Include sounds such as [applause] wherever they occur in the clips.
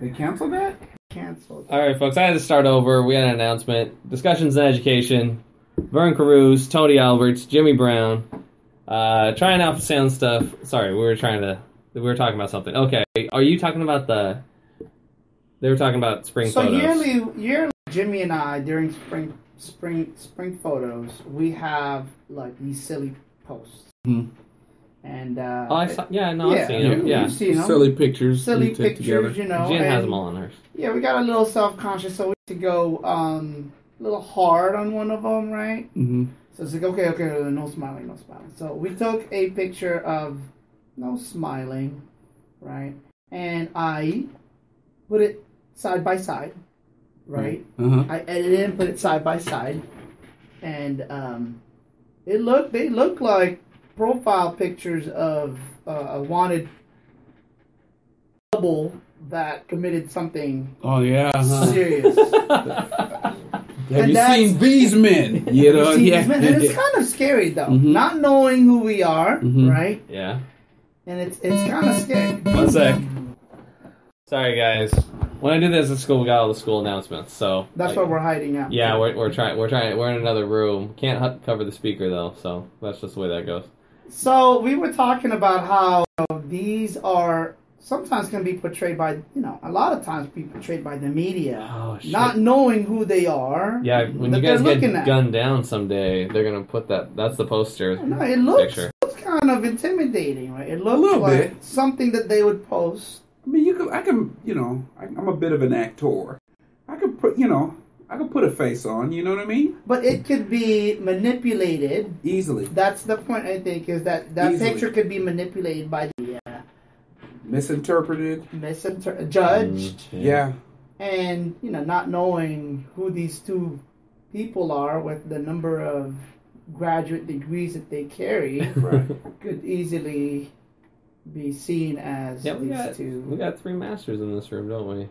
They canceled that? Canceled. All right, folks. I had to start over. We had an announcement. Discussions in education. Vern Carews, Tony Alberts, Jimmy Brown, uh, trying out the sound stuff. Sorry, we were trying to. We were talking about something. Okay, are you talking about the? They were talking about spring So photos. yearly, yearly, Jimmy and I during spring, spring, spring photos, we have like these silly posts, Mhm. And uh, Oh, I saw. Yeah, no, I've seen them. Yeah, you've seen 'em. Silly pictures. silly we pictures, together. you know. Jen has them all on hers. Yeah, we got a little self conscious, so we had to go um, a little hard on one of them, right? Mm-hmm. So it's like, okay, okay, no smiling, no smiling. So we took a picture of no smiling, right? And I put it side by side, right? Uh-huh. I edited and put it side by side, and um, it looked they look like profile pictures of uh, a wanted double that committed something Oh yeah. Uh-huh. serious. [laughs] Have And you seen these men? [laughs] You know, See, yeah. and it's kind of scary though, Mhm. not knowing who we are, Mhm. right? Yeah. And it's it's kind of scary. One sec. Sorry, guys. When I do this at school, we got all the school announcements. So That's like, why we're hiding out. Yeah, we're, we're trying. We're trying. We're in another room. Can't hu- cover the speaker though. So that's just the way that goes. So we were talking about how you know, these are sometimes can be portrayed by you know a lot of times be portrayed by the media, Oh shit. not knowing who they are. yeah, when you guys get looking at. gunned down someday, they're gonna put that. That's the poster. No, it looks, Picture. looks kind of intimidating, right? It looks little like bit. something that they would post. I mean, you can. I can. You know, I, I'm a bit of an actor. I could put. You know, I could put a face on. You know what I mean? But it could be manipulated. Easily That's the point. I think is that that Easily. picture could be manipulated by the uh, misinterpreted. misinter- judged. Mm, Yeah. and you know not knowing who these two people are with the number of graduate degrees that they carry [laughs] Right. could easily be seen as Yeah, we got two we got three masters in this room, don't we?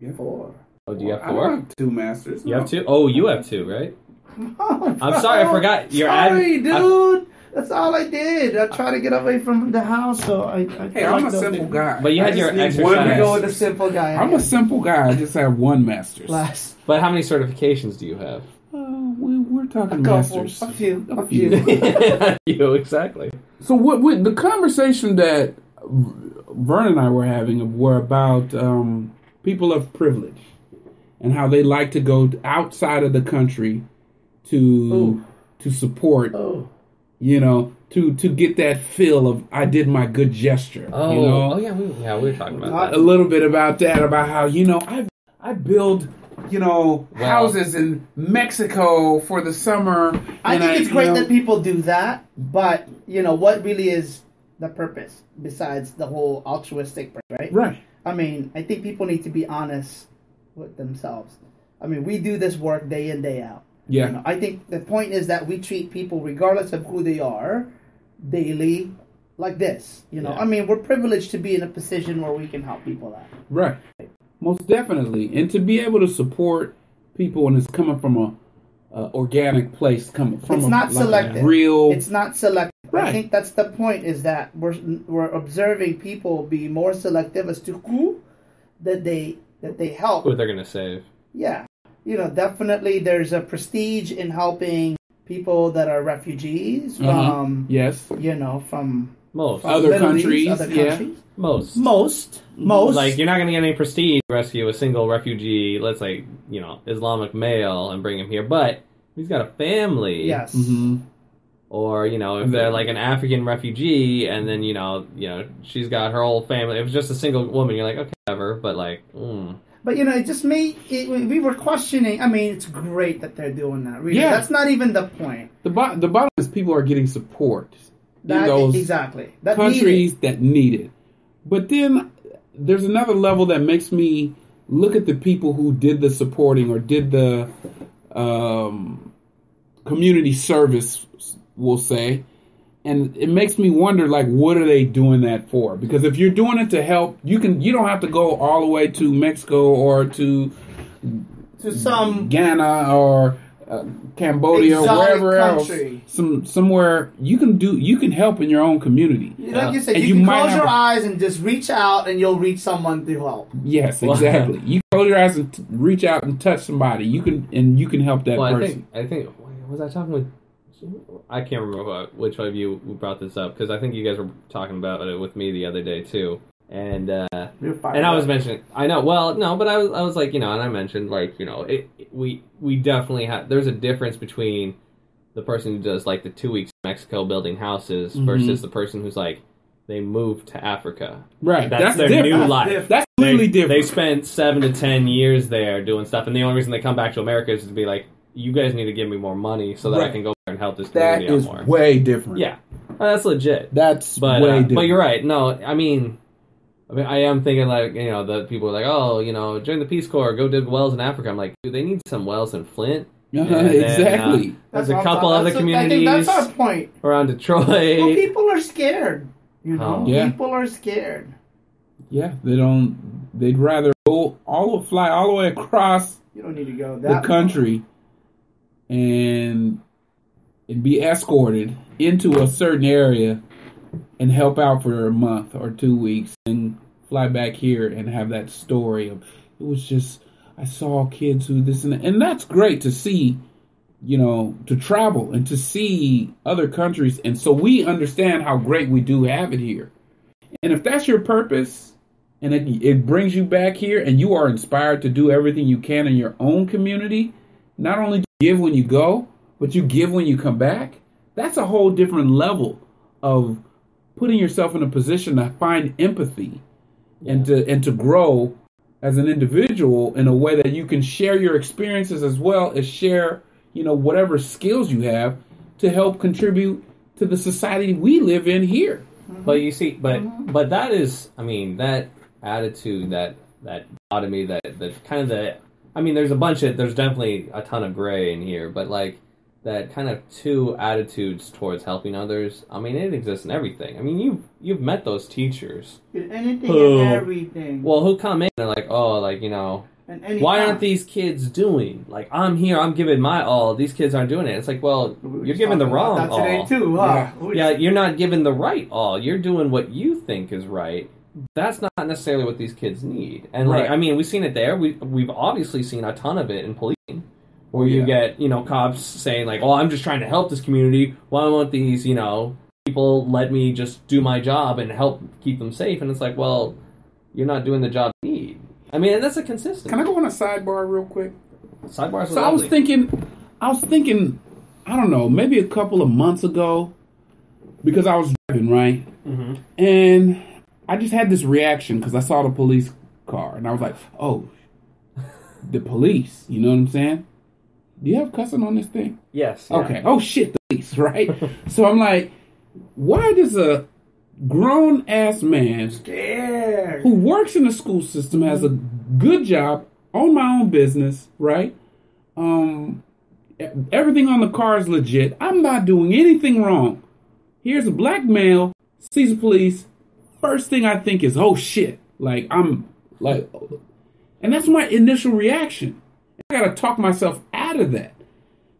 yeah. four. Oh, do you have I four? have two masters. You have two? Oh, you have two, right? [laughs] I'm sorry, I forgot. Your ad- sorry, I- dude. That's all I did. I tried to get away from the house, so I. I Hey, I'm a those- simple guy. But you had your just exercise. one I'm gonna go with master's. the simple guy. I'm a simple guy. I just have one master's. class. But how many certifications do you have? Uh, we, we're A talking couple, masters. a few, a A few. few. you exactly. So what, what the conversation that Vern and I were having were about um, people of privilege and how they like to go outside of the country to Ooh. to support, Oh, you know, to to get that feel of I did my good gesture. Oh, you know? oh yeah, we, yeah, we were talking about uh, a that. little bit about that about how you know I I build you know Wow. houses in Mexico for the summer. I and think it's great know- that people do that, but you know what really is the purpose besides the whole altruistic, right? right. I mean, I think people need to be honest with themselves. I mean, we do this work day in day out. Yeah. You know, I think the point is that we treat people, regardless of who they are, daily like this. You know, Yeah. I mean, we're privileged to be in a position where we can help people out. Right. Most definitely, and to be able to support people when it's coming from a, a organic place, coming from It's a, not like selective. real. It's not selective. I think that's the point. Is that we're we're observing people be more selective as to who that they that they help. What they're gonna save? Yeah, you know, definitely there's a prestige in helping people that are refugees from Uh-huh. yes, you know from, Most, from Other Middle East, countries, yeah. most, Most, most. Like you're not gonna get any prestige to rescue a single refugee, let's say you know Islamic male, and bring him here. But he's got a family, yes. hmm Or you know if they're like an African refugee, and then you know you know she's got her whole family. If it's just a single woman, you're like okay, whatever. But like, mm. But you know, it just made it, we were questioning. I mean, it's great that they're doing that. Really, Yeah. that's not even the point. the bo- the bottom is people are getting support That in those exactly that countries needed. that need it. But then there's another level that makes me look at the people who did the supporting or did the um, community service, we'll say, and it makes me wonder, like, what are they doing that for? Because if you're doing it to help, you can you don't have to go all the way to Mexico or to to some Ghana or uh, Cambodia, Exotic wherever country. else, some somewhere you can do you can help in your own community. Like you said, And you, you can might close your a- eyes and just reach out, and you'll reach someone to help. Yes, [laughs] exactly. you close your eyes and t- reach out and touch somebody. You can and you can help that well, I person. think I think was I talking with I can't remember who- which one of you brought this up because I think you guys were talking about it with me the other day too, and uh, and I was mentioning I know well no but I was I was like you know and I mentioned like you know it, it- we we definitely have there's a difference between the person who does like the two weeks in Mexico building houses Mhm. versus the person who's like they moved to Africa right. that's, That's, their different. new life different. That's they, completely different. They spent seven to ten years there doing stuff, and the only reason they come back to America is to be like, "You guys need to give me more money so that I can go there and help this that community is out more." way different. yeah, Uh, that's legit. That's But way uh, different. but you're right. No, I mean, I mean, I am thinking like you know the people are like, oh, you know, join the Peace Corps, go dig wells in Africa. I'm like, dude, they need some wells in Flint. Uh-huh, And then, uh, exactly. There's That's a couple other that's what- I think communities that's our point. around Well, Detroit. people are scared. You know, Oh. Yeah. people are scared. yeah, they don't. They'd rather go all fly all the way across You don't need to go the that country and and be escorted into a certain area and help out for a month or two weeks and fly back here and have that story of it was just I saw kids who this and that. and that's great to see you know to travel and to see other countries and so we understand how great we do have it here and if that's your purpose and it, it brings you back here and you are inspired to do everything you can in your own community not only give when you go but you give when you come back. That's a whole different level of putting yourself in a position to find empathy and to and to grow as an individual in a way that you can share your experiences as well as share you know whatever skills you have to help contribute to the society we live in here. But you see, but but that is, I mean, that attitude, that that dichotomy, that that kind of the, I mean, there's a bunch of, there's definitely a ton of gray in here, but like that kind of two attitudes towards helping others. I mean, it exists in everything. I mean, you you've met those teachers, Anything Oh. and everything. well, who come in and like, oh, like you know, and why aren't these kids doing? Like, I'm here, I'm giving my all. These kids aren't doing it. It's like, well, We were you're giving the wrong all. too, huh? We- Yeah, you're not giving the right all. You're doing what you think is right. That's not necessarily what these kids need. And like, Right. I mean, we've seen it there. We we've obviously seen a ton of it in policing, where you Yeah. get you know cops saying like, "Oh, I'm just trying to help this community. Why won't these you know people let me just do my job and help keep them safe?" And it's like, well, you're not doing the job you need. I mean, and that's a consistent. can i go on a sidebar real quick Sidebars. So I was thinking, I was thinking, I don't know, maybe a couple of months ago, because I was driving right, hmm and I just had this reaction because I saw the police car, and I was like, oh, the police. You know what I'm saying? Do you have cussing on this thing? Yes. yeah. Okay. Oh shit, the police, [laughs] right? so I'm like, why does a grown ass man scared. who works in the school system has a good job, own my own business, right? Um, everything on the car is legit. I'm not doing anything wrong. Here's a black male sees the police. First thing I think is, oh shit! Like I'm like, and that's my initial reaction. I gotta talk myself out of that.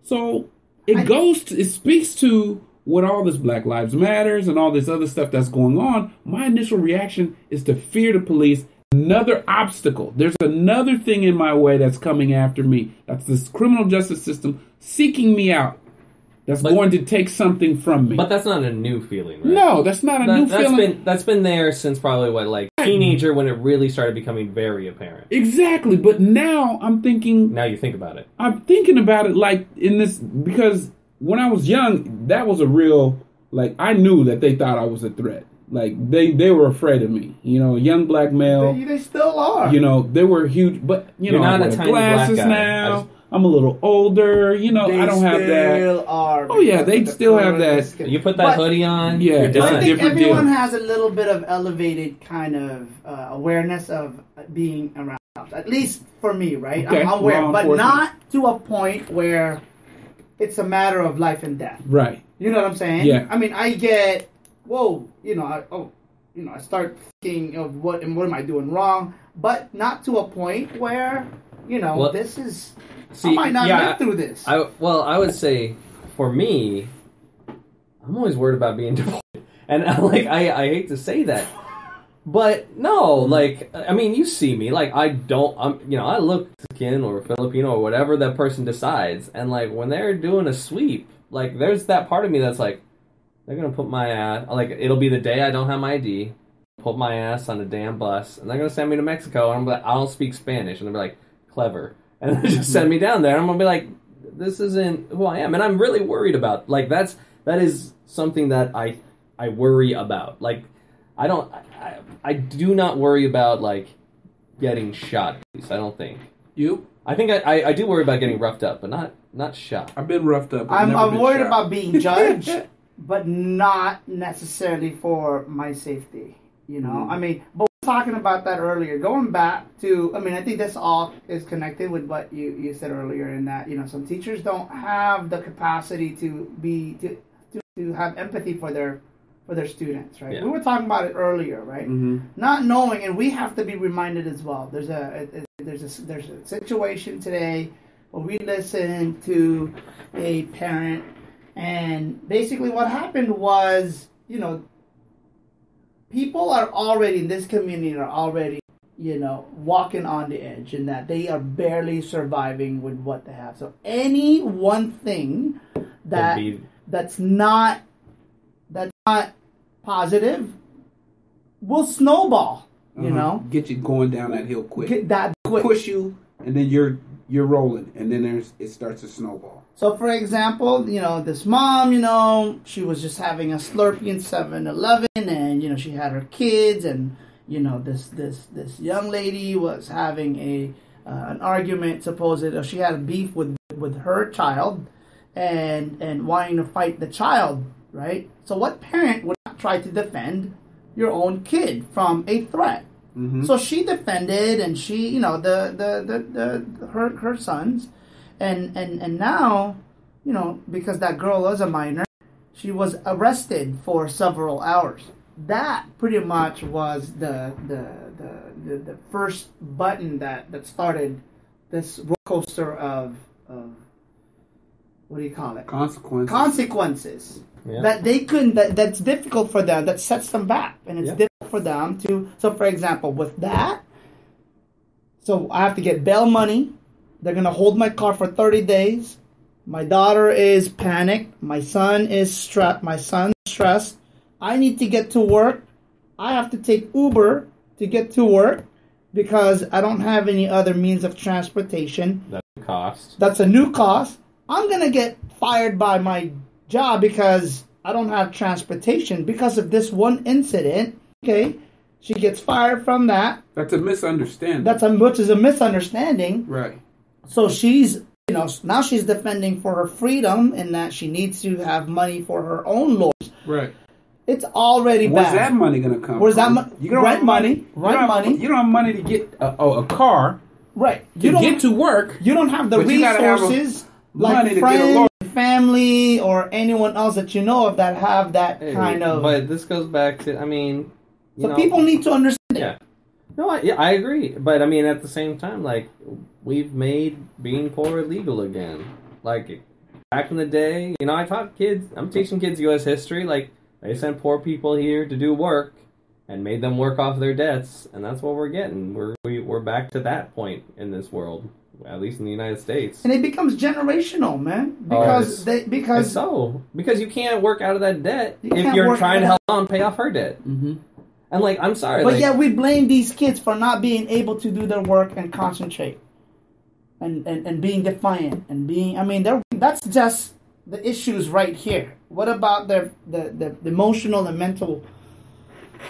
So it I- goes to, it speaks to what all this Black Lives Matters and all this other stuff that's going on. My initial reaction is to fear the police. Another obstacle. There's another thing in my way that's coming after me. That's this criminal justice system seeking me out. That's But- going to take something from me. But that's not a new feeling, right? no, that's not a That, new has feeling. been that's been there since probably what like teenager when it really started becoming very apparent. exactly. But now I'm thinking Now you think about it. I'm thinking about it like in this because when I was young, that was a real like I knew that they thought I was a threat. Like they they were afraid of me. You know, young black male. They, they still are. You know, they were huge. But you You're know, not I a wear tiny black glasses guy. I now. Just- I'm a little older. You know, They I don't have that. still Are Oh, yeah, they the still have color of the that- skin. You put that But- hoodie on, Yeah, you're it's I think different everyone deal. has a little bit of elevated kind of uh, awareness of being around. At least for me, right? Okay, I'm aware, but not to a point where it's a matter of life and death. Right. You know what I'm saying? Yeah. I mean, I get, whoa, you know, I, oh, you know, I start thinking of what and what am I doing wrong, but not to a point where, you know, Well- this is See, I might not yeah, live through this. I well, I would say for me, I'm always worried about being [laughs] deployed, and [laughs] like I, I hate to say that, but no, like I mean, you see me, like I don't, I'm, you know, I look Mexican or Filipino or whatever that person decides, and like when they're doing a sweep, like there's that part of me that's like, they're gonna put my ass, like it'll be the day I don't have my ID, put my ass on a damn bus, and they're gonna send me to Mexico, and I'm like, I don't speak Spanish, and they're like, clever, and they just send me down there, I'm gonna be like, this isn't who I am, and I'm really worried about, like that's that is something that I I worry about, like I don't I, I do not worry about like getting shot. At least I don't think. You? I think I, I, I do worry about getting roughed up, but not not shot. I've been roughed up. I've I'm, never I'm been worried shot. about being [laughs] judged, but not necessarily for my safety. You know, Mhm. I mean, but we were talking about that earlier. Going back to, I mean, I think this all is connected with what you, you said earlier in that, you know, some teachers don't have the capacity to be, to, to, to have empathy for their, for their students, right? Yeah. We were talking about it earlier, right? Mhm. not knowing, and we have to be reminded as well. There's a, a- a- there's a there's a situation today where we listened to a parent, and basically what happened was, you know, people are already in this community are already, you know, walking on the edge, and that they are barely surviving with what they have. So any one thing that Could that's not that's not positive will snowball. You Uh-huh. know, get you going down that hill quick. get that quick. Push you, and then you're you're rolling, and then there's it starts to snowball. So, for example, you know, this mom, you know, she was just having a Slurpee in 7-Eleven, and you know, she had her kids, and you know, this this this young lady was having a uh, an argument. Supposedly, she had a beef with with her child, and and wanting to fight the child, right? So, what parent would not try to defend your own kid from a threat? Mm-hmm. So she defended, and she, you know, the the the, the her her sons, and and and now, you know, because that girl was a minor, she was arrested for several hours. That pretty much was the the the the, the first button that that started this roller coaster of of what do you call it? Consequences. Consequences yeah. that they couldn't that, that's difficult for them that sets them back and it's Yeah. difficult for them to so for example with that so i have to get bail money they're going to hold my car for 30 days my daughter is panicked my son is stressed my son's stressed i need to get to work i have to take uber to get to work because i don't have any other means of transportation That's the cost. that's a new cost. I'm gonna get fired by my job because I don't have transportation because of this one incident. Okay, she gets fired from that. That's a misunderstanding. That's a which is a misunderstanding. right. So she's you know now she's defending for her freedom and that she needs to have money for her own lawyers. Right. It's already bad. Where's bad. that money gonna come? Where's that from? You don't rent have money, rent don't have- money. You don't have money to get a, oh, a car right? to You don't get to work. you don't have the But have a- resources money like to get a friends, lawyer. family, or anyone else that you know of that have that Hey, kind of. But this goes back to, I mean, you so know, people need to understand. Yeah. No, I, yeah, I agree. But I mean, at the same time, like we've made being poor illegal again. Like back in the day, you know, I taught kids. I'm teaching kids U.S. history. Like they sent poor people here to do work and made them work off their debts, and that's what we're getting. We're we, we're back to that point in this world, at least in the United States. and it becomes generational, man. Oh, Because they because so, because you can't work out of that debt You if you're trying to help on pay off her debt. Mm-hmm. And like, I'm sorry, but like, yet we blame these kids for not being able to do their work and concentrate, and and, and being defiant and being. I mean, they're, that's just the issues right here. What about their the, the, the emotional and mental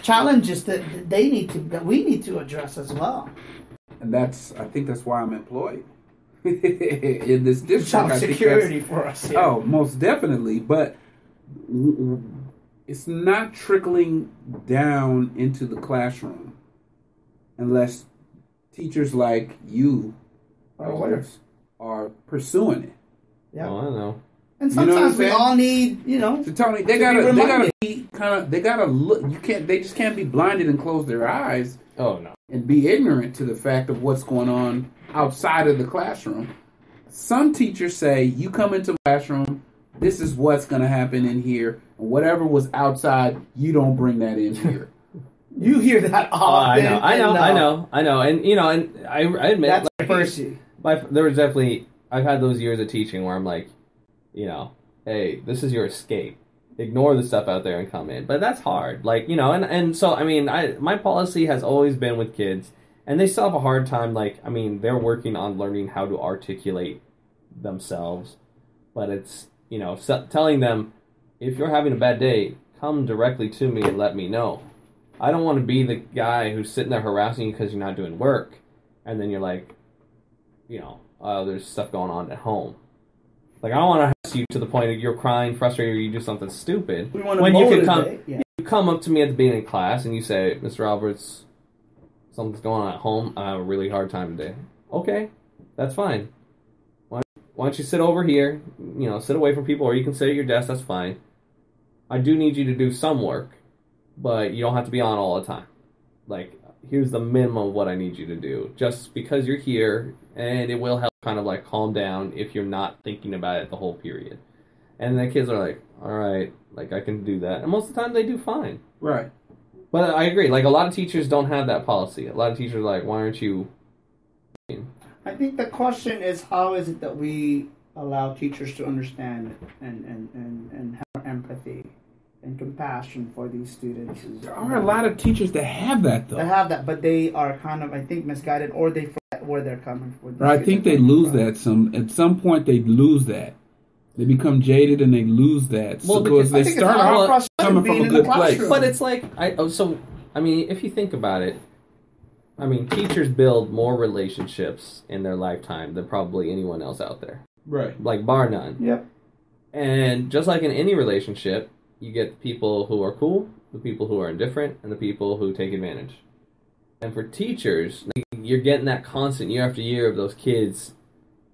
challenges that that they need to that we need to address as well? And that's I think that's why I'm employed [laughs] in this district. Job I security for us. Here. Oh, most definitely. But w- w- it's not trickling down into the classroom unless teachers like you Are aware. are pursuing it. Yeah. oh, I know. And You know sometimes we all need, you know, So Tony, they To gotta, be they gotta be kind of, they gotta look. You can't, they just can't be blinded and close their eyes Oh no. and be ignorant to the fact of what's going on outside of the classroom. some teachers say you come into the classroom, this is what's going to happen in here. And whatever was outside, you don't bring that in here. [laughs] You hear that Oh, I know, I know, I know, I know, and you know, and I, I admit, That's like, first, my there was definitely I've had those years of teaching where I'm like, you know, hey, this is your escape. Ignore the stuff out there and come in. But that's hard. Like, you know, and and so I mean, I my policy has always been with kids and they still have a hard time like I mean, they're working on learning how to articulate themselves. But it's, you know, telling them if you're having a bad day, come directly to me and let me know. I don't want to be the guy who's sitting there harassing you because you're not doing work, and then you're like, you know, oh, there's stuff going on at home. Like I don't want to harass you to the point of you're crying, frustrated, or you do something stupid. We want to when you can come, yeah. you come up to me at the beginning of class and you say, Mr. Alberts, something's going on at home. I have a really hard time today. Okay, that's fine. Why, don't you sit over here? You know, sit away from people, or you can sit at your desk. That's fine. I do need you to do some work, but you don't have to be on all the time. Like, here's the minimum of what I need you to do, just because you're here, and it will help kind of like calm down if you're not thinking about it the whole period. And the kids are like, all right, like I can do that. And most of the time they do fine. right. But I agree. Like a lot of teachers don't have that policy. A lot of teachers are like, why aren't you? I think the question is how is it that we allow teachers to understand and, and, and, and have empathy and compassion for these students? There are a lot of teachers that have that They though. have that, but they are kind of, I think, misguided or they forget where they're coming from. Or I think they lose that some at some point they lose that. They become jaded and they lose that. Well, because because they start it's out frustration coming from a the good place. But it's like I oh, so I mean, if you think about it, I mean, teachers build more relationships in their lifetime than probably anyone else out there, Right. like bar none. Yep. And just like in any relationship, you get the people who are cool, the people who are indifferent, and the people who take advantage. And for teachers, you're getting that constant year after year of those kids.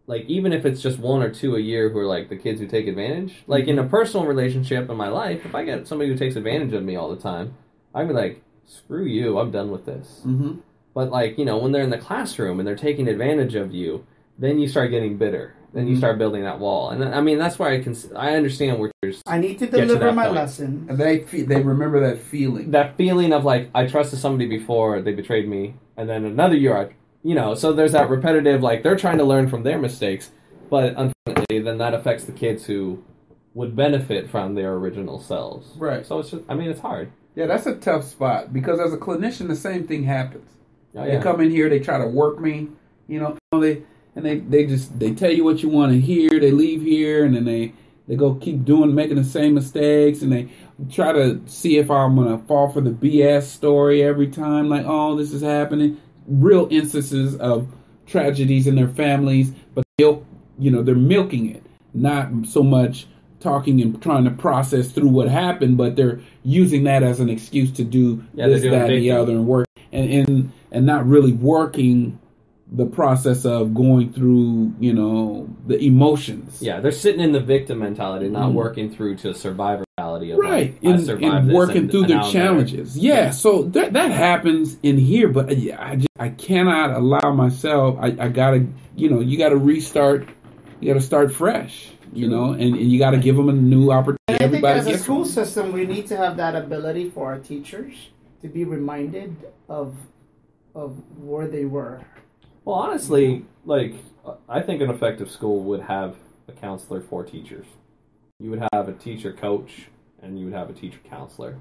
Like even if it's just one or two a year who are like the kids who take advantage. Like in a personal relationship in my life, if I get somebody who takes advantage of me all the time, I'd be like, "Screw you! I'm done with this." Mm-hmm. But like you know, when they're in the classroom and they're taking advantage of you, then you start getting bitter. Then you Mhm. start building that wall. And I mean, that's why I can I understand where there's I need to Get to deliver my point. lesson. And they fe- they remember that feeling. that feeling of like I trusted somebody before they betrayed me, and then another year, I, you know, so there's that repetitive like they're trying to learn from their mistakes, but unfortunately, then that affects the kids who would benefit from their original selves. Right. So it's just, I mean, it's hard. Yeah, that's a tough spot because as a clinician, the same thing happens. Oh, They come in here, they try to work me, you know, they and they they just they tell you what you want to hear. They leave here and then they they go keep doing making the same mistakes and they try to see if I'm gonna fall for the BS story every time. Like, oh, this is happening. Real instances of tragedies in their families, but they'll you know they're milking it, not so much talking and trying to process through what happened, but they're using that as an excuse to do Yeah, this, that, and the other, and work and and and not really working the process of going through you know the emotions. Yeah, they're sitting in the victim mentality, not Mhm. working through to survivor mentality of Right, like, I and, and working and- through and their now I'm challenges. Yeah, so that that happens in here, but uh, yeah, I just, I cannot allow myself. I, I gotta, you know, you gotta restart. You gotta start fresh. You know, and, and you gotta give them a new opportunity. And I think Everybody as a school one. system, we need to have that ability for our teachers to be reminded of of where they were. Well, honestly, like I think an effective school would have a counselor for teachers. You would have a teacher coach, and you would have a teacher counselor,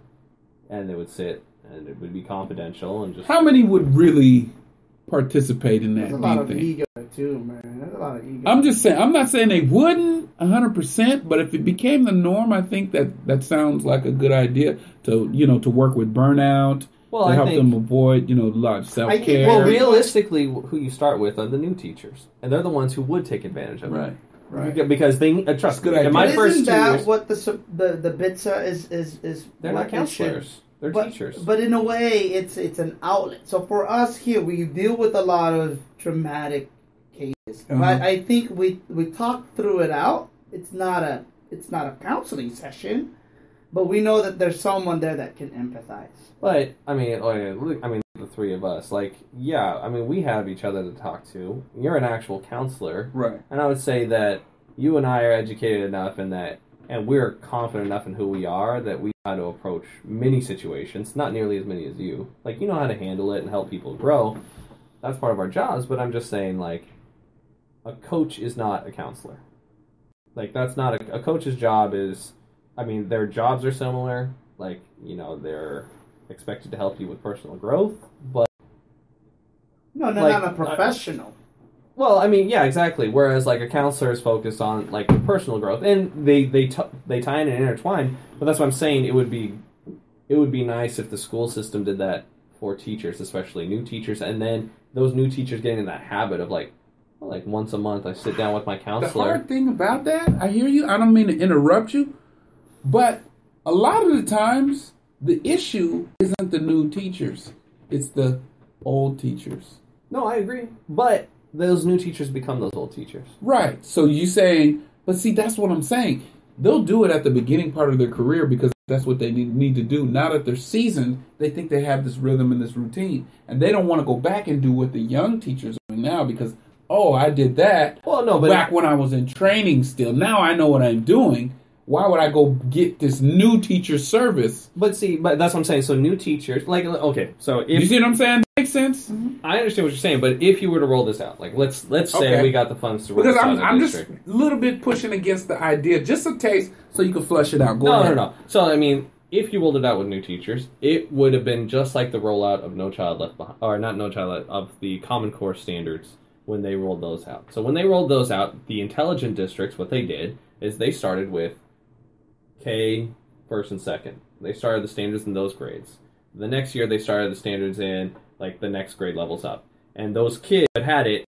and they would sit, and it would be confidential, and just How many would really participate in that? There's a lot you of ego too, man. There's a lot of ego. I'm just saying. I'm not saying they wouldn't 100, percent but if it became the norm, I think that that sounds like a good idea to you know to work with burnout well, to I help think them avoid you know a lot of self care. well, realistically, who you start with are the new teachers, and they're the ones who would take advantage of it. right. Right. Because they uh, trust Good. In idea. my But first isn't two that years, what the su- the the BTSA is is is? they're not it should- counselors; they're but, teachers. But in a way, it's it's an outlet. So for us here, we deal with a lot of traumatic cases. Uh-huh. But I think we we talk through it out. It's not a it's not a counseling session, but we know that there's someone there that can empathize. But I mean, oh, yeah, look- I mean, the three of us, like, yeah, I mean, we have each other to talk to. You're an actual counselor, Right. and I would say that you and I are educated enough in that, and we're confident enough in who we are that we know how to approach many situations. Not nearly as many as you. Like, you know how to handle it and help people grow. That's part of our jobs. But I'm just saying, like, a coach is not a counselor. Like, that's not a, a coach's job. Is I mean, their jobs are similar. Like, you know, they're expected to help you with personal growth, but No, no, Like, not a uh, professional. Well, I mean, yeah, exactly. Whereas like a counselor is focused on like personal growth, and they they t- they tie in and intertwine. But that's what I'm saying. It would be it would be nice if the school system did that for teachers, especially new teachers, and then those new teachers getting in that habit of like well, like once a month I sit down with my counselor. The counselor. hard thing about that, I hear you. I don't mean to interrupt you, but a lot of the times the issue isn't the new teachers; it's the old teachers. No, I agree. But those new teachers become those old teachers. Right. So you saying, but see, that's what I'm saying. They'll do it at the beginning part of their career because that's what they need, need to do. Now that they're seasoned, they think they have this rhythm and this routine, and they don't want to go back and do what the young teachers are doing now because oh, I did that Well, no, but back when I was in training. Still, now I know what I'm doing. Why would I go get this new teacher service? but see, but that's what I'm saying. So new teachers, like okay, so if, You see what I'm saying? Makes sense. Mm-hmm. I understand what you're saying, but if you were to roll this out, like let's let's say Okay. we got the funds to roll Because this out I'm, I'm just a little bit pushing against the idea, just a taste, so you can flush it out. Go no, ahead. no, no. So I mean, if you rolled it out with new teachers, it would have been just like the rollout of No Child Left Behind, or not No Child Left, of the Common Core standards when they rolled those out. So when they rolled those out, the intelligent districts, what they did is they started with K first and second. They started the standards in those grades. The next year, they started the standards in like the next grade levels up. And those kids that had it,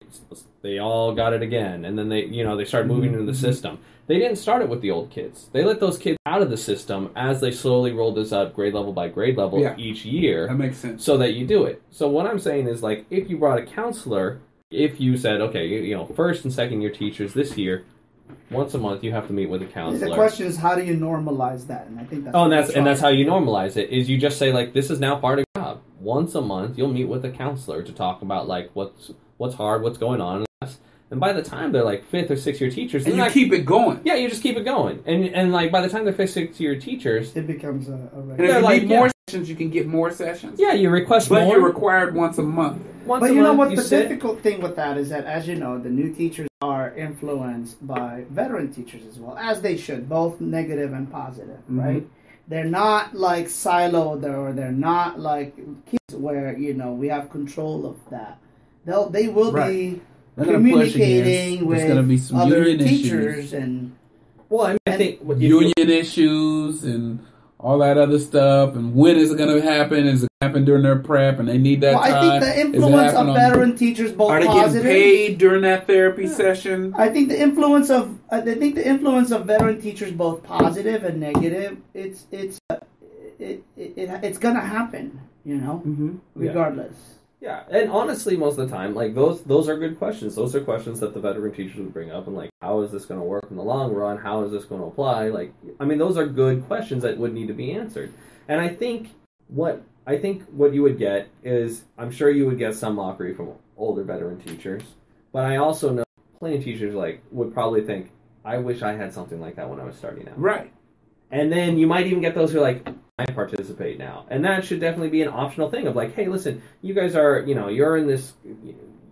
they all got it again. And then they, you know, they started moving into the mm-hmm. system. They didn't start it with the old kids. They let those kids out of the system as they slowly rolled this up grade level by grade level Yeah. each year That makes sense. so that you do it. So what I'm saying is like if you brought a counselor, if you said okay, you, you know, first and second year teachers this year, once a month you have to meet with a counselor. The question is, how do you normalize that? And I think that's Oh, and that's and that's how you normalize it. Is you just say like this is now part of your job. Once a month, you'll meet with a counselor to talk about like what's what's hard, what's going on, and that's- and by the time they're like fifth or sixth year teachers, And you not- keep it going. yeah, you just keep it going, and and like by the time they're fifth, sixth year teachers, It becomes a, a And regular. if you like, need more yeah. sessions, you can get more sessions. yeah, you request But more. you're required once a month. once But a you know what? you The sit- difficult thing with that is that, as you know, the new teachers are influenced by veteran teachers as well, as they should, both negative and positive, Mhm. right? They're not like siloed or they're not like kids where you know we have control of that. They'll they will be They're communicating with There's going to be some other union teachers issues. and Well, I mean, I think if you- union issues and all that other stuff. And when is it going to happen? Is it happen during their prep? And they need that well, I time. think the Is it influence of happen on- veteran teachers both Are they positive. getting paid during that therapy session? I think the influence of I think the influence of veteran teachers, both positive and negative, it's it's uh, it, it, it it's gonna happen, you know, Mm-hmm. Regardless. Yeah, and honestly, most of the time, like those those are good questions. Those are questions that the veteran teachers would bring up, and like, how is this going to work in the long run? How is this going to apply? Like, I mean, those are good questions that would need to be answered. And I think what I think what you would get is, I'm sure you would get some mockery from older veteran teachers, but I also know plenty of teachers like would probably think, I wish I had something like that when I was starting out. Right. And then you might even get those who are like, I participate now. And that should definitely be an optional thing of like, hey, listen, you guys are, you know, you're in this,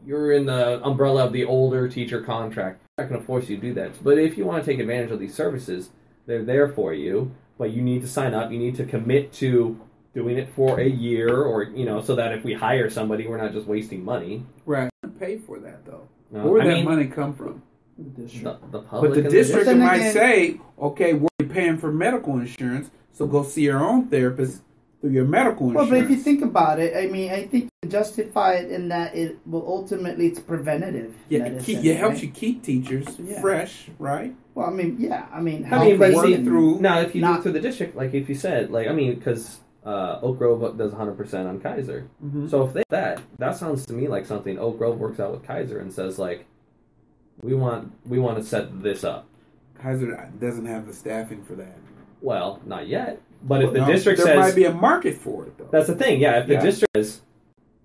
you're in the umbrella of the older teacher contract. I'm not going to force you to do that. But if you want to take advantage of these services, they're there for you. But you need to sign up. You need to commit to doing it for a year or, you know, so that if we hire somebody, we're not just wasting money. Right. Pay for that though. Uh, Where would I that mean, money come from? The, the public But the and district Then might again- say, okay, we're paying for medical insurance, so go see your own therapist through your medical insurance. Well, but if you think about it, I mean, I think to justify it in that it will ultimately it's preventative. yeah, it, medicine, keep, it helps right? you keep teachers Yeah. fresh, right? Well, I mean, yeah, I mean, I mean, but healthy see, through- Now, if you do Not- it through the district, like if you said, like I mean, because uh, Oak Grove does 100% on Kaiser. Mm-hmm. So if they that, that sounds to me like something Oak Grove works out with Kaiser and says like, we want we want to set this up. Kaiser doesn't have the staffing for that. Well, not yet. But if the No, district there says there might be a market for it though. That's the thing. Yeah, if the Yeah. district says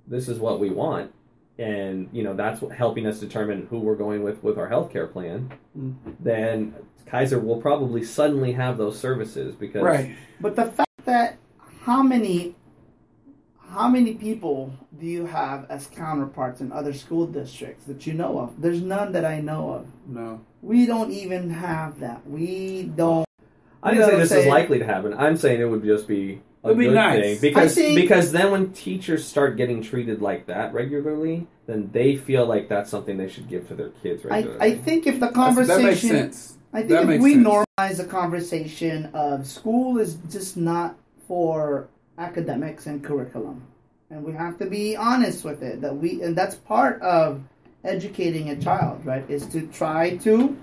this is what we want, and you know that's what, helping us determine who we're going with with our healthcare plan, Mm. then Kaiser will probably suddenly have those services because right. But the fact that how many how many people do you have as counterparts in other school districts that you know of? There's none that I know of. No. We don't even have that. We don't. I You didn't know say this I'm is likely to happen. I'm saying it would just be a It'd be good nice. thing because think- because then when teachers start getting treated like that regularly, then they feel like that's something they should give to their kids I, regularly. I think if the conversation, that makes sense. I think That if makes we sense. normalize the conversation of school is just not for academics and curriculum, and we have to be honest with it that we and that's part of educating a child, right? Is to try to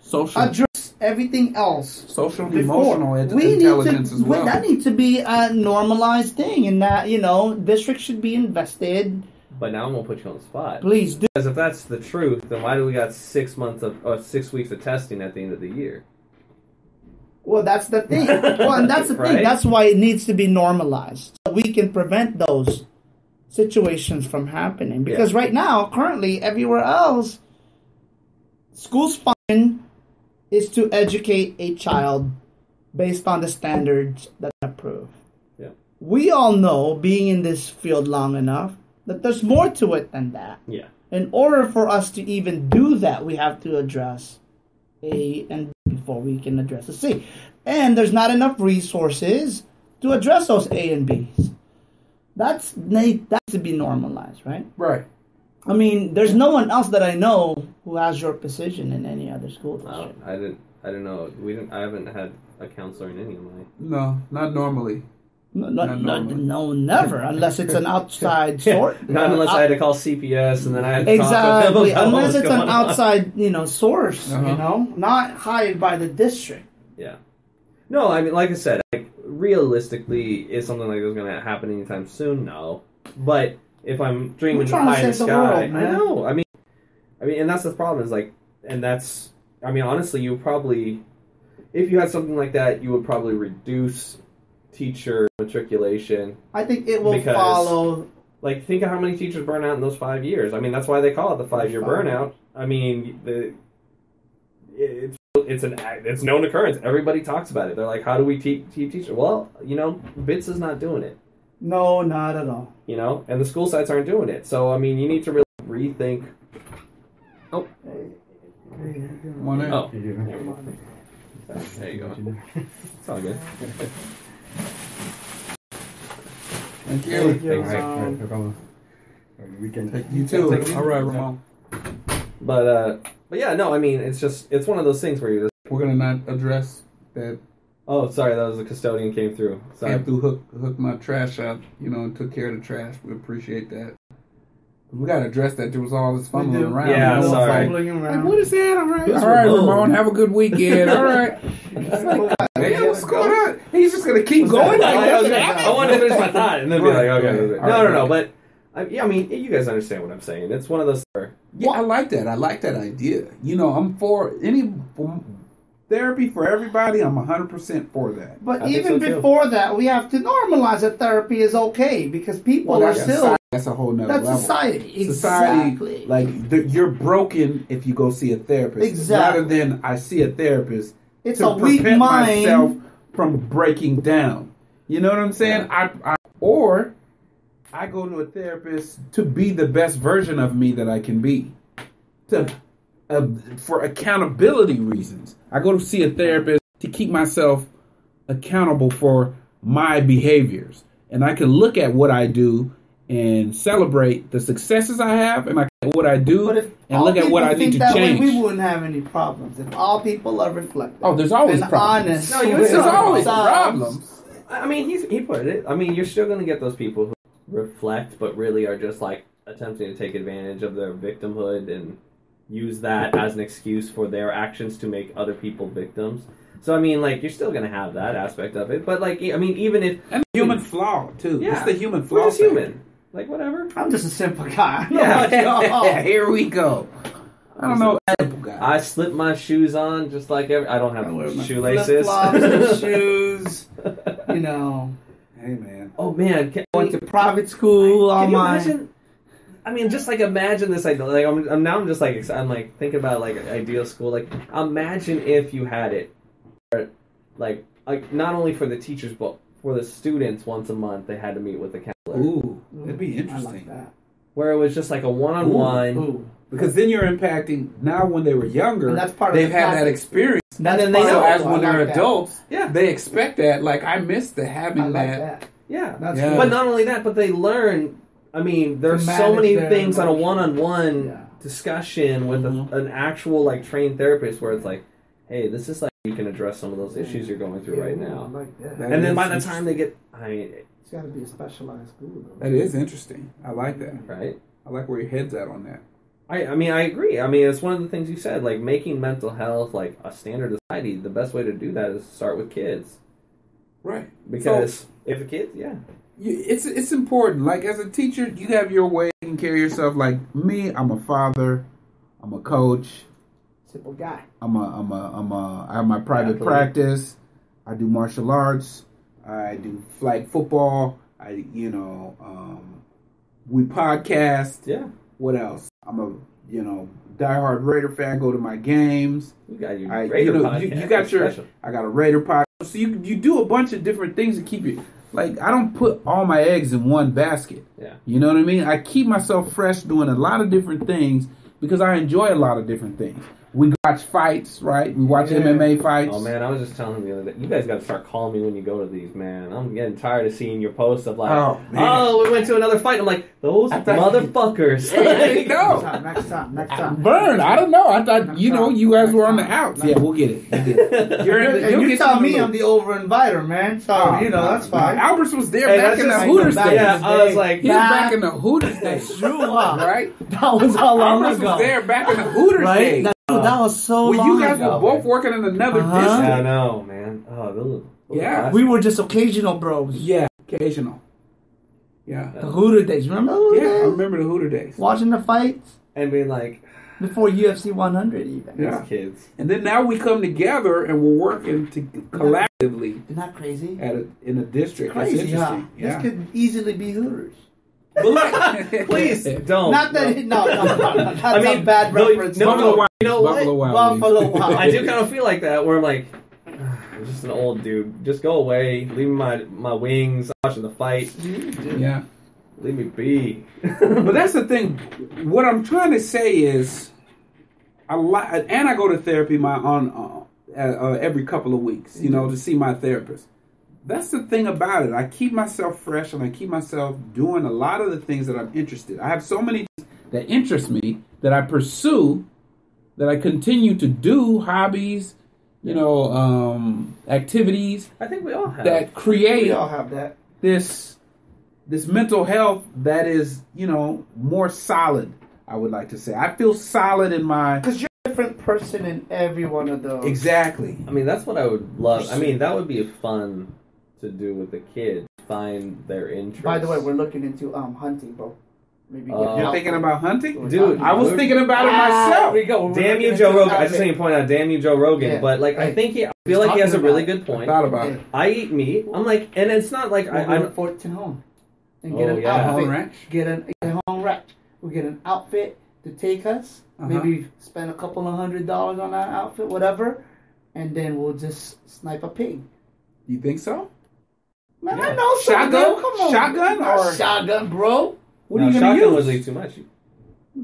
Social, address everything else social, before. emotional ed- we intelligence need to, as well. That needs to be a normalized thing, and that you know districts should be invested. but now I'm gonna put you on the spot Please do. because if that's the truth, then why do we got six months of or six weeks of testing at the end of the year? Well, that's the thing. [laughs] Well, and that's the Right? thing. That's why it needs to be normalized. So we can prevent those situations from happening. Because right now, currently, everywhere else, school's function is to educate a child based on the standards that are approved. Yeah. We all know, being in this field long enough, that there's more to it than that. Yeah. In order for us to even do that, we have to address A and B before we can address a C. And there's not enough resources to address those A and Bs. That's that to be normalized, right? right. I mean, there's no one else that I know who has your position in any other school I, district. don't, I didn't. I don't know. We didn't. I haven't had a counselor in any of my. No, not normally. No, no, Not no, no, never, unless it's an [laughs] outside source. [laughs] Not unless I had to call CPS and then I had to Exactly, with unless it's an going on. outside, you know, source. Uh-huh. You know, not hired by the district. Yeah. No, I mean, like I said, like realistically, is something like this going to happen anytime soon? No. But if I'm dreaming high in the sky, world, I know. I mean, I mean, and that's the problem. Is like, and that's. I mean, honestly, you probably, if you had something like that, you would probably reduce teacher matriculation. I think it will Because- follow. Like, think of how many teachers burn out in those five years. I mean, that's why they call it the five-year Five. burnout. I mean, the it's it's an it's known occurrence. Everybody talks about it. They're like, how do we teach teach teachers? Well, you know, Bits is not doing it. No, not at all. You know, and the school sites aren't doing it. So I mean, you need to really rethink. One in. Oh, there you go. It's all good. Thank you. Thank you. Thanks. Um, We can Take you too. Take it. All right, Ramon. But uh, but yeah, no, I mean, it's just it's one of those things where you just. We're gonna not address that. Oh, sorry, that was the custodian came through. Sorry. Came through, hook, hooked my trash up, you know, and took care of the trash. We appreciate that. We gotta address that. There was all this fumbling around. Yeah, you know, sorry. Like, around. what is that? All right, all right, Ramon? Ramon. Have a good weekend. All right. [laughs] Hey, what's going on? He's just gonna keep going. I, Like, I, was gonna- I wanted to finish my thought and then be like, okay. right. okay. All No, right, no, no. right. But I, yeah, I mean, you guys understand what I'm saying. It's one of those. Yeah, I like that. I like that idea. You know, I'm for any for therapy for everybody. I'm 100 percent for that. But I even so, too. before that, we have to normalize that therapy is okay because people Well, are still. society, that's a whole nother That's level. society. Society, Exactly. like th- you're broken if you go see a therapist. Exactly. Rather than I see a therapist it's to a weak prevent mind. myself from breaking down. You know what I'm saying? I, I or I go to a therapist to be the best version of me that I can be. To uh, for accountability reasons. I go to see a therapist to keep myself accountable for my behaviors. And I can look at what I do and celebrate the successes I have and I at what I do and look at what I think need to that change. way, we wouldn't have any problems. If all people are reflective. Oh, there's always and problems. honest. No, you- with There's always themselves. problems. I mean, he's, he put it. I mean, you're still going to get those people who reflect, but really are just like attempting to take advantage of their victimhood and use that as an excuse for their actions to make other people victims. So I mean, like you're still going to have that aspect of it, but like I mean, even if And the human flaw too. Yeah. It's the human flaw. we're just factor. human, like whatever. I'm just a simple guy. [laughs] [laughs] Yeah. Here we go. I don't know. Simple guy. I slip my shoes on just like every. I don't have I wear my shoelaces. flip-flops [laughs] shoes. You know, hey man. oh man, can, went to private school. All Can you my imagine? I mean, just like imagine this. idea. like I'm, I'm now. I'm just like, I'm like thinking about like ideal school. Like, imagine if you had it, where, like, like not only for the teachers but for the students. Once a month, they had to meet with the counselor, Ooh, mm, that'd be I like interesting. that. where it was just like a one-on-one. Ooh. Because then you're impacting now when they were younger. And that's part of they've the had that experience. That's then they So know. as when they're like that. adults, Yeah, they expect that. Like I miss the having I like that. that. yeah. That's Yeah. good. But not only that, but they learn. I mean, there's so many things on a one-on-one Yeah. discussion with Mhm. a, an actual like trained therapist, where it's like, hey, this is like you can address some of those issues you're going through right Yeah, I now. like that. That And then by the time they get, I mean, It's got to be a specialized school, though. That is interesting. I like that. right? I like where your head's at on that. I, I mean, I agree. I mean, it's one of the things you said, like making mental health like a standard of society. The best way to do that is start with kids, Right. because if a kid, yeah, You, it's it's important. Like as a teacher, you have your way care of yourself. Like me, I'm a father. I'm a coach. Simple guy. I'm a I'm a I'm a I have my private practice. I do martial arts. I do flag football. I you know um, we podcast. yeah, What else? I'm a you know diehard Raider fan. Go to my games. you got your I, Raider you know, podcast. you, you got That's your. special. I got a Raider podcast. So you you do a bunch of different things to keep you. Like I don't put all my eggs in one basket. Yeah. You know what I mean? I keep myself fresh doing a lot of different things because I enjoy a lot of different things. We watch fights, right? We watch Yeah. MMA fights. Oh man, I was just telling him the other day. You guys got to start calling me when you go to these, man. I'm getting tired of seeing your posts of like, Oh, oh, we went to another fight. I'm like, those I thought- motherfuckers. [laughs] Hey, no. [laughs] Next time, next time, next time. Burn. I don't know. I thought you know you guys were on the Next outs. Yeah, we'll get it. We'll get it. [laughs] You're in the- you'll you get tell me I'm the over inviter, man. So Oh, you know no, that's fine. Alberts was there Hey, back that's in the Hooters back days. yeah, the I was like, He was Back- back in the Hooters days, True, right? That was how long Alberts ago. was there back in the Hooters right? days. That, that was so When long you guys ago. were both working in another Uh-huh. yeah, I know, man. Oh, those, those Yeah. are we were just occasional bros. Yeah, occasional. Yeah. The Hooter days. Remember the Hooter Yeah, I days? remember the Hooter days. Watching the fights and being like, before UFC 100 even. Yeah. these kids. And then now we come together and we're working to collaboratively Isn't that crazy? at a, in a district. That's Crazy, huh? interesting. Yeah. This could easily be Hooters. But like- Please [laughs] don't. Not that no. it, no, no, no, no, [laughs] that's I mean, a bad no, reference. no, Buffalo no. Wild You know Wings, what? Buffalo Wild Wings. Buffalo Wild. I do kind of feel like that, where I'm like, I'm just an old dude. Just go away. Leave me my my wings. I'm watching the fight. Yeah. Leave me be. [laughs] But that's the thing. What I'm trying to say is, I li- and I go to therapy my on uh, uh, every couple of weeks. You know, to see my therapist. That's the thing about it. I keep myself fresh and I keep myself doing a lot of the things that I'm interested. I have so many things that interest me that I pursue, that I continue to do hobbies, you know, um, activities I think we all have. that create We all have that. this this mental health that is you know more solid i would like to say i feel solid in my Because you're a different person in every one of those. exactly I mean, that's what I would love. I mean, that would be a fun to do with the kids. Find their interest. By the way, we're looking into um hunting, bro. Maybe get Uh, you're outfit. thinking about hunting Dude, i was we're- thinking about it Ah, myself we go. We're Damn you, Joe Rogan. I just outfit. need to point out, damn you, Joe Rogan. Yeah. But like, I think he, I feel like he has a really about good I point. thought about Yeah. it I eat meat. I'm like, and it's not like We'll I, go I to don't. Fortune Home and Oh, get an yeah. outfit. Home ranch? Get an get a home ranch. We get an outfit to take us. Uh-huh. Maybe spend a couple of hundred dollars on that outfit, whatever, and then we'll just snipe a pig. you think so Man, Yeah. I know Shotgun? something. Come on, Shotgun or- shotgun, bro? what no, are you gonna shotgun use would leave too much.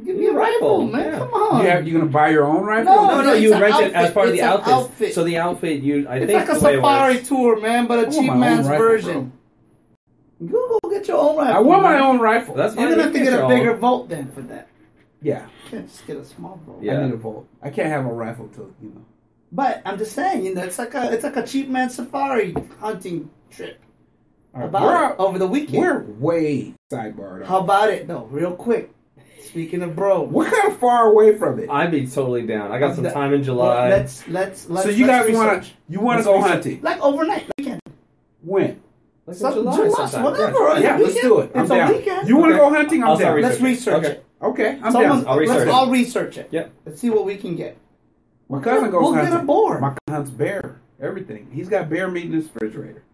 Give me a rifle, man. yeah. Come on. you have, you gonna buy your own rifle No, No, no, you an rent it as outfit. part of the outfit. outfit. So the outfit, you, I it's think like a the way it safari works- tour, man, but a cheap man's rifle, version. You go get your own rifle. i want my man. own rifle That's You're gonna have to get a bigger vault then for that. yeah can't just get a small vault. Yeah. i need a Volt. i can't have a rifle till you know But I'm just saying, you know, it's like a it's like a cheap man safari hunting trip. All right, about we're, it over the weekend? we're way sidebarred How about it though, real quick? Speaking of bro, we're kind of far away from it I'd be totally down. I got some That- time in July. let's let's let's. so you let's guys want to research. you want to Let's go hunting like overnight weekend? when Let's Some- July, July, sometime. whatever. Yeah. Yeah, let's do it. I'm It's a weekend. You want to Okay. go hunting? I'm I'll start down. Let's research Okay. it. Okay, I'm Someone, down. I'll research let's it. all research it. Yep. Let's see what we can get. My cousin goes We'll get hunting. a board. My cousin hunts bear. Everything. He's got bear meat in his refrigerator.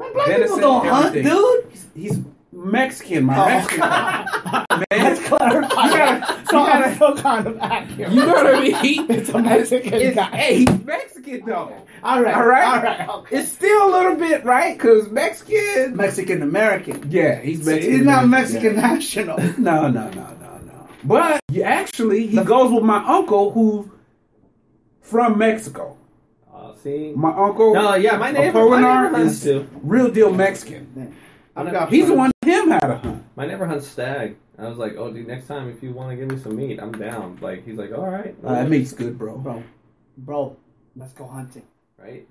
Man, black Venison, people don't hunt, dude. He's, he's Mexican, my Oh. Mexican. [laughs] Man, Clarify. You gotta- so you gotta- I'm kind of accurate. you know what I mean? [laughs] It's a Mexican It's- guy. Hey, he's Mexican though. All right. All right. All right. Okay. It's still a little bit right because Mexican. Mexican American. Yeah, he's Mexican. He's not Mexican yeah. national. [laughs] No, no, no, no, no. But you actually, he goes with my uncle who's from Mexico. See. My uncle. No, yeah, my neighbor, my Apolinar neighbor hunts is too. real deal Mexican. I've He's the one that him had a hunt. My neighbor hunts stag. I was like, oh, dude, next time if you want to give me some meat, I'm down. Like, he's like, all right, Uh, that meat's good, bro. Bro, bro, let's go hunting. right?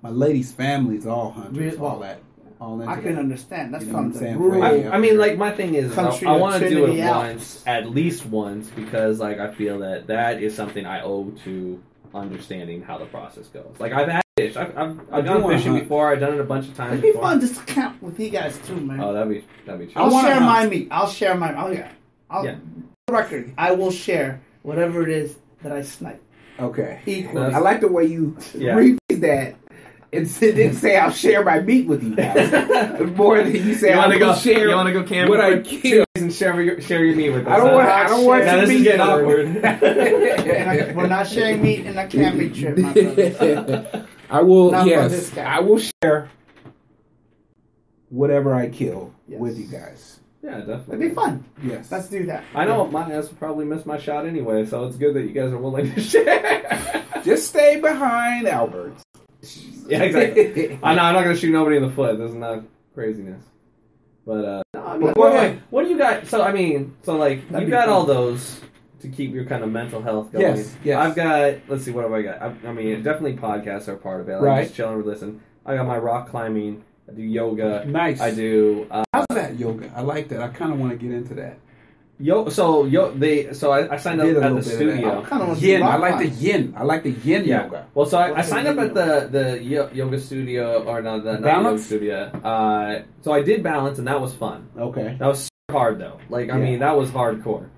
My lady's family's all hunters, Really? all that, all into I can that. understand. That's You know from what the I'm saying? rural. I, I mean, like my thing is, I, Country I of want to do it Alps. once, at least once, because like I feel that that is something I owe to understanding how the process goes. Like I've had fish, I've, I've, I I've do fishing before. I've done it a bunch of times. It'd be before. fun just to camp with you guys too, man. Oh, that'd be that'd be chill. I'll I wanna share hunt. my meat. I'll share my. Oh yeah. I'll, Yeah. Record. I will share whatever it is that I snipe. Okay. Equally. I like the way you Yeah. repeat that and sit- didn't [laughs] say I'll share my meat with you guys. [laughs] More than you say You I want to will go? share You want to go camping what I for kill. Two days and share your share your meat with us? I don't huh? want. I don't want Now your this is meat getting awkward. We're not sharing meat in a camping trip, my brother. [laughs] I will. Not yes. I will share whatever I kill Yes. with you guys. Yeah, definitely. It'd be fun. Yes. Let's do that. I know my ass will probably miss my shot anyway, so it's good that you guys are willing to [laughs] share. Just stay behind Albert's. Yeah, exactly. I know I'm not gonna shoot nobody in the foot. This is not craziness. But uh, no, I mean, what, go what, do you got? So I mean, so like you got fun. all those to keep your kind of mental health going. Yes, yes. I've got. Let's see, what have I got? I, I mean, definitely podcasts are part of it. Like Right. just chilling and listen. I got my rock climbing. I do yoga. Nice. I do. Uh, How's that yoga? I like that. I kind of want to get into that. Yo. So yo, they. So I, I signed up at the bit of studio. I kind of Yin. I like the yin. I like the yin Yeah. yoga. Well, so I, I signed up at the the yoga studio or no, the not yoga studio. Uh, so I did balance, and that was fun. Okay. That was hard though. Like I Yeah. mean, that was hardcore.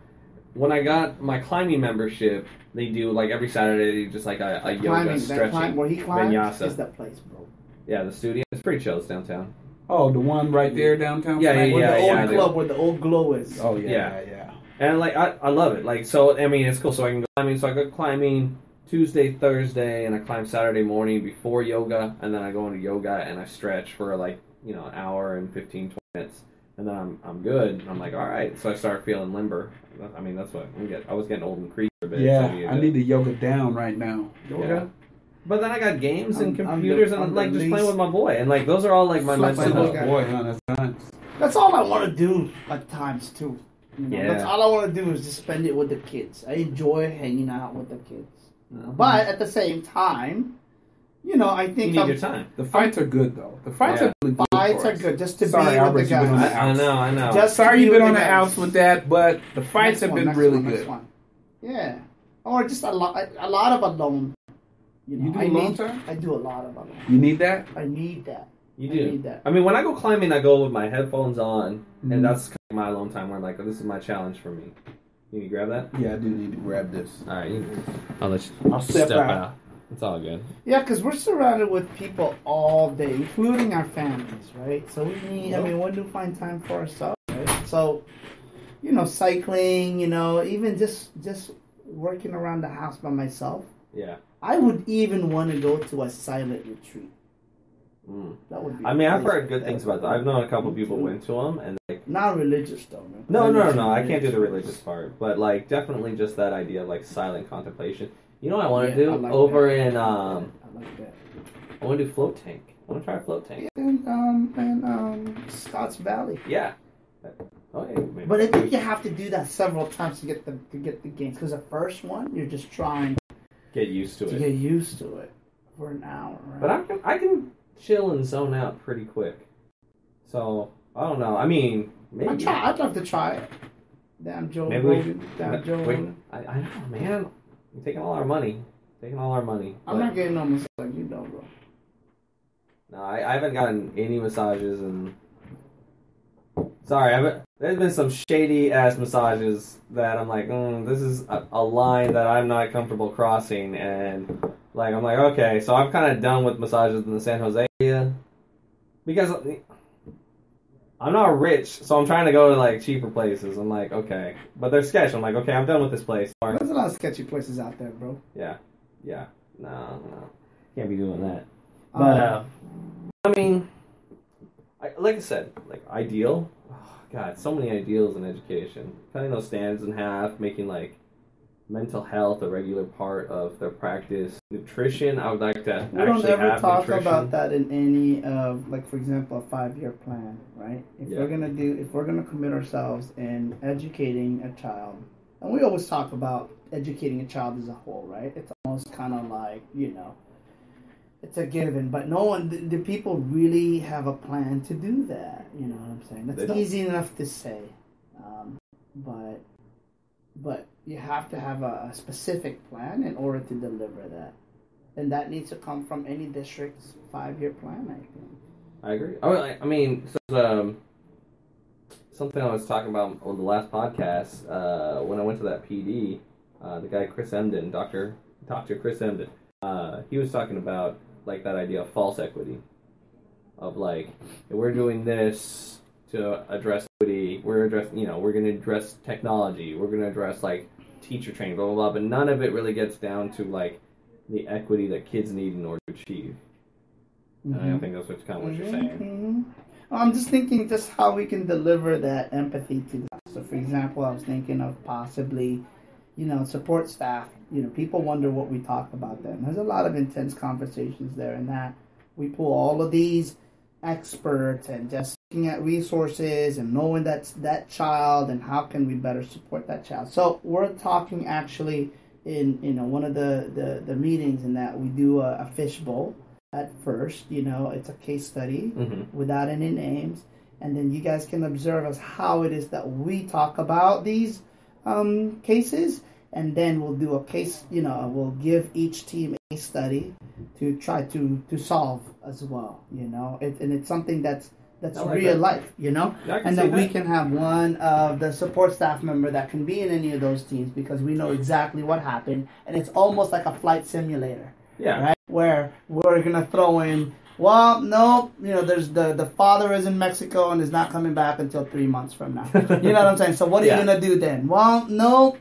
When I got my climbing membership, they do like every Saturday, they do just like a, a yoga Climbing, that stretching. climb, where he climbs vinyasa. is that place, bro. Yeah, the studio. It's pretty chill. It's downtown. Oh, the one right there downtown. Yeah, Frank? yeah, Where the old I do. club, where the old glow is. Oh yeah, Yeah. yeah, yeah. And like I, I love it. Like so, I mean, it's cool. So I can go climbing. So I go climbing Tuesday, Thursday, and I climb Saturday morning before yoga, and then I go into yoga and I stretch for like you know an hour and 15, 20 minutes, and then I'm I'm good. And I'm like, all right. So I start feeling limber. I mean, that's what I'm getting. I was getting old and creaky a bit. Yeah, I to- need the yoga down right now. Yeah. But then I got games and I'm- I'm computers the- I'm and like just least- playing with my boy, and like those are all like my mental Flexible health. guy. Boy, huh, that's nice. That's all I want to do at times too. You know, Yeah. That's all I want to do is just spend it with the kids. I enjoy hanging out with the kids. You know? But at the same time, you know, I You think need I'm- your time. The fights are good though. The fights Yeah. are really good. fights for are good just to Sorry, be Albert, with the you've been on guys. the I, I know, I know. Just Sorry you've been on the outs with that, but the fights Next have one, been next really one, next good. one. Yeah, or just a lot, a lot of alone. You, know, You do I alone need, time? I do a lot of alone. You need that? I need that. You do. I need that. I mean, when I go climbing, I go with my headphones on, Mhm. and that's kind of my alone time where I'm like, this is my challenge for me. You need to grab that? Yeah, I do need to grab this. All right. You, I'll let you I'll step out. It's all good. Yeah, because we're surrounded with people all day, including our families, right? So we need, I mean, when do we find time for ourselves, right? So, you know, cycling, you know, even just just working around the house by myself. Yeah. I would even want to go to a silent retreat. Mm. That would be. I mean, I've heard good things about that. I've known a couple people went to them, and like, Not religious though, man. no, no, no, no. I can't do the religious part, but like, definitely just that idea of like silent contemplation. You know what I want to Yeah, do like over that. in um, I like that. I want to do float tank. I want to try float tank. And um and um Scotts Valley. Yeah. Oh, maybe. But I think you have to do that several times to get the to get the gains. Because the first one, you're just trying get used to to it. get used to it for an hour. Right? But I can I can chill and zone out pretty quick. So I don't know. I mean, maybe. I'd try. I'd love to try it. Damn Joe Maybe we-. Damn Joe Wait, Rogan. I, I know, man. You're taking all our money. Taking all our money. I'm not getting no massage you know, bro. No, I, I haven't gotten any massages and. Sorry, I haven't. There's been some shady ass massages that I'm like, mm, this is a, a line that I'm not comfortable crossing, and like I'm like, okay, so I'm kind of done with massages in the San Jose area because I'm not rich, so I'm trying to go to like cheaper places. I'm like, okay, but they're sketch. I'm like, okay, I'm done with this place. There's a lot of sketchy places out there, bro. Yeah, yeah, no, no, can't be doing that. But uh, I mean, I, like I said, like ideal. God, so many ideals in education. Cutting those standards in half, making like mental health a regular part of their practice. Nutrition, I would like to we don't ever talk nutrition. about that in any of, like, for example, a five-year plan, right? If Yeah. we're gonna do, if we're gonna commit ourselves in educating a child, and we always talk about educating a child as a whole, right? It's almost kind of like, you know, it's a given, but no one, do, do people really have a plan to do that? You know what I'm saying? That's easy enough to say, um, but, but you have to have a, a specific plan in order to deliver that. And that needs to come from any district's five-year plan, I think. I agree. Oh, I, I mean, so, um, something I was talking about on the last podcast uh, when I went to that PD. Uh, the guy Chris Emdin, Doctor Doctor Chris Emdin, uh, he was talking about like that idea of false equity, of like we're doing this to address equity. We're addressing, you know, we're going to address technology. We're going to address like teacher training, blah blah blah. But none of it really gets down to like the equity that kids need in order to achieve. And I think that's what's kind of what you're saying. Mhm. Well, I'm just thinking just how we can deliver that empathy to them. So, for example, I was thinking of possibly, you know, support staff. You know, people wonder what we talk about them. There's a lot of intense conversations there, and that we pull all of these experts and just looking at resources and knowing that's that child and how can we better support that child. So we're talking actually in you know one of the the, the meetings in that we do a, a fishbowl at first. You know, it's a case study hmm without any names, and then you guys can observe us how it is that we talk about these um, cases, and then we'll do a case. You know, we'll give each team a study to try to to solve as well. You know, it, and it's something that's that's like real that. life. You know, Yeah, and then we can have one of the support staff member that can be in any of those teams because we know exactly what happened, and it's almost like a flight simulator Yeah. right? Where we're gonna throw in, well, no, you know, there's the the father is in Mexico and is not coming back until three months from now. You know what I'm saying? So what are Yeah. you gonna do then? Well, no.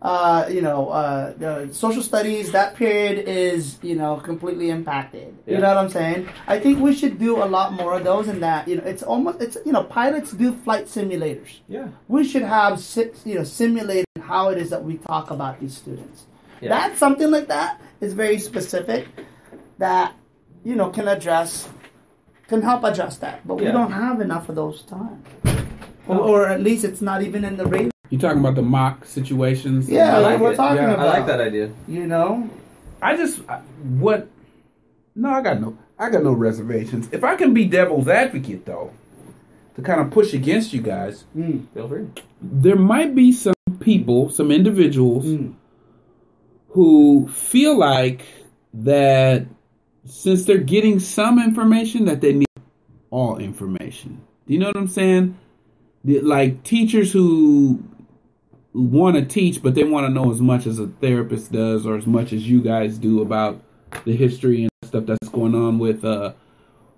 Uh, you know, uh, the social studies that period is you know completely impacted. You know what I'm saying? I think we should do a lot more of those, and that you know, it's almost it's you know, pilots do flight simulators Yeah. we should have you know simulated how it is that we talk about these students. Yeah. That something like that is very specific that you know can address can help address that, but we don't have enough of those times, or, or at least it's not even in the radar. You talking about the mock situations? Yeah, I like like we're it. talking Yeah, about. I like that idea. You know, I just I- what? No, I got no. I got no reservations. If I can be devil's advocate, though, to kind of push against you guys, Mm, Feel free. there might be some people, some individuals mm. who feel like that since they're getting some information that they need all information. Do you know what I'm saying? Like teachers who want to teach, but they want to know as much as a therapist does, or as much as you guys do about the history and stuff that's going on with uh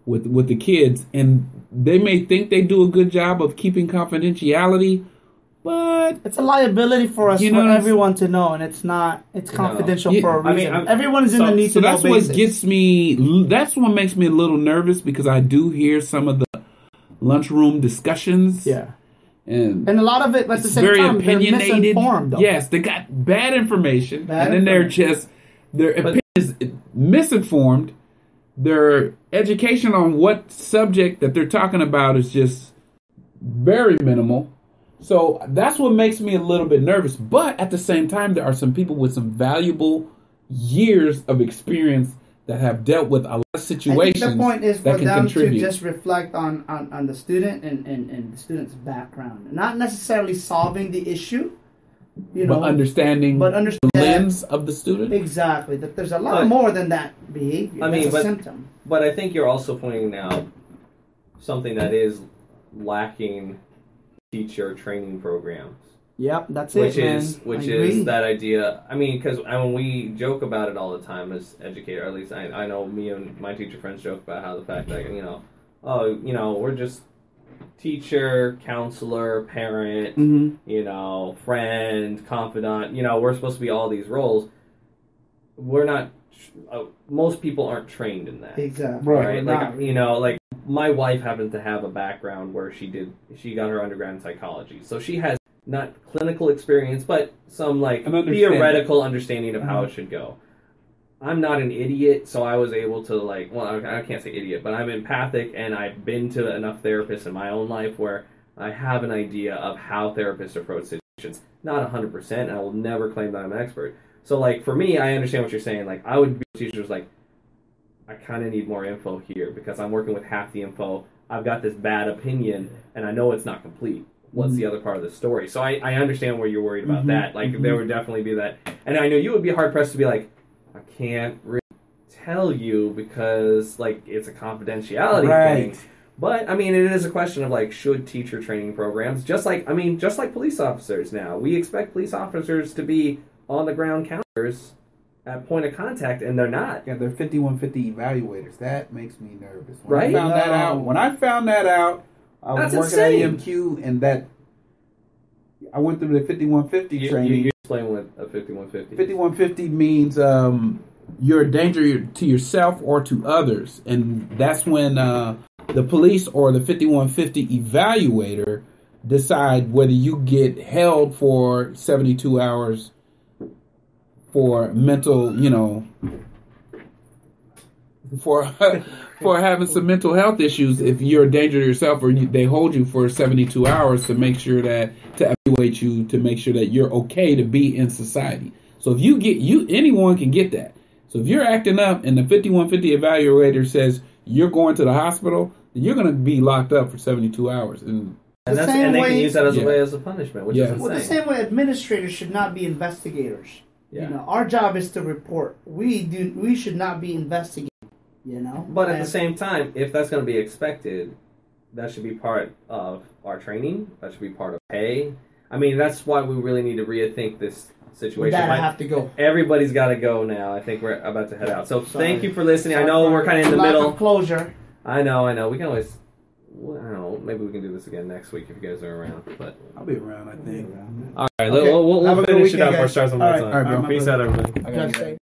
with with the kids, and they may think they do a good job of keeping confidentiality, but it's a liability for us You for know what I'm everyone to know, and it's not. It's confidential Yeah, for a reason. I'm- everyone is in so- the need So to know that's basis. what gets me. That's what makes me a little nervous because I do hear some of the lunchroom discussions. yeah, and, and a lot of it, but at the same very time, they're opinionated. misinformed. Though. Yes, they got bad information, Bad and then they're just their But- opinion is misinformed. Their education on what subject that they're talking about is just very minimal. So that's what makes me a little bit nervous. But at the same time, there are some people with some valuable years of experience that have dealt with a lot of I situations think the point is that for can them contribute. to just reflect on, on, on the student and, and, and the student's background, not necessarily solving the issue. You know, but understanding but the lens of the student. exactly that there's a lot But- more than that behavior. I mean, That's a but- symptom. But I think you're also pointing out something that is lacking teacher training programs. Yep, that's which it, is man. which I is agree. that idea. I mean, because I mean, we joke about it all the time as educator. At least I, I know me and my teacher friends joke about how the fact that you know, oh, you know, we're just teacher, counselor, parent, Mhm. you know, friend, confidant. You know, we're supposed to be all these roles. We're not. Uh, most people aren't trained in that Exactly. Right. right? Like not. you know, like my wife happens to have a background where she did she got her undergrad in psychology, so she has not clinical experience, but some like understanding. theoretical understanding of how Uh-huh. it should go. I'm not an idiot, so I was able to like. Well, I can't say idiot, but I'm empathic, and I've been to enough therapists in my own life where I have an idea of how therapists approach situations. Not 100, percent and I will never claim that I'm an expert. So, like for me, I understand what you're saying. Like I would be teachers like, I kind of need more info here because I'm working with half the info. I've got this bad opinion, and I know it's not complete. What's the other part of the story? So I, I understand where you're worried about Mhm, that. Like mhm. there would definitely be that, and I know you would be hard pressed to be like, I can't really tell you because like it's a confidentiality Right. thing. But I mean, it is a question of like, should teacher training programs, just like I mean, just like police officers now, we expect police officers to be on the ground counters at point of contact, and they're not. Yeah, they're 5150 evaluators. That makes me nervous. When Right? I found that out, when I found that out, I was That's working insane. at EMQ, and that I went through the 5150 You, you, training. you explain what a fifty-one fifty. 5150 means um, you're a danger to yourself or to others, and that's when uh, the police or the 5150 evaluator decide whether you get held for 72 hours for mental, you know, for [laughs] for having some mental health issues if you're a danger to yourself or you, they hold you for 72 hours to make sure that to evaluate you to make sure that you're okay to be in society so if you get you anyone can get that so if you're acting up and the 5150 evaluator says you're going to the hospital then you're going to be locked up for 72 hours and and, The that's, same and they can use that as Yeah. a way as a punishment, which Yeah. is insane. Well, the same way administrators should not be investigators. Yeah. You know, our job is to report. We do. We should not be investigating. You know. But at And- the same time, if that's going to be expected, that should be part of our training. That should be part of pay. I mean, that's why we really need to rethink this situation. that, I have to go. Everybody's got to go now. I think we're about to head out. So Sorry. thank you for listening. I know we're kind of in the lack middle. Of closure. I know, I know. We can always. Well, I don't know. Maybe we can do this again next week if you guys are around. But i'll be around i think all right, Okay. we'll, we'll, we'll finish it weekend, up. We'll guys. start some All right. time. All right. Peace out, everybody.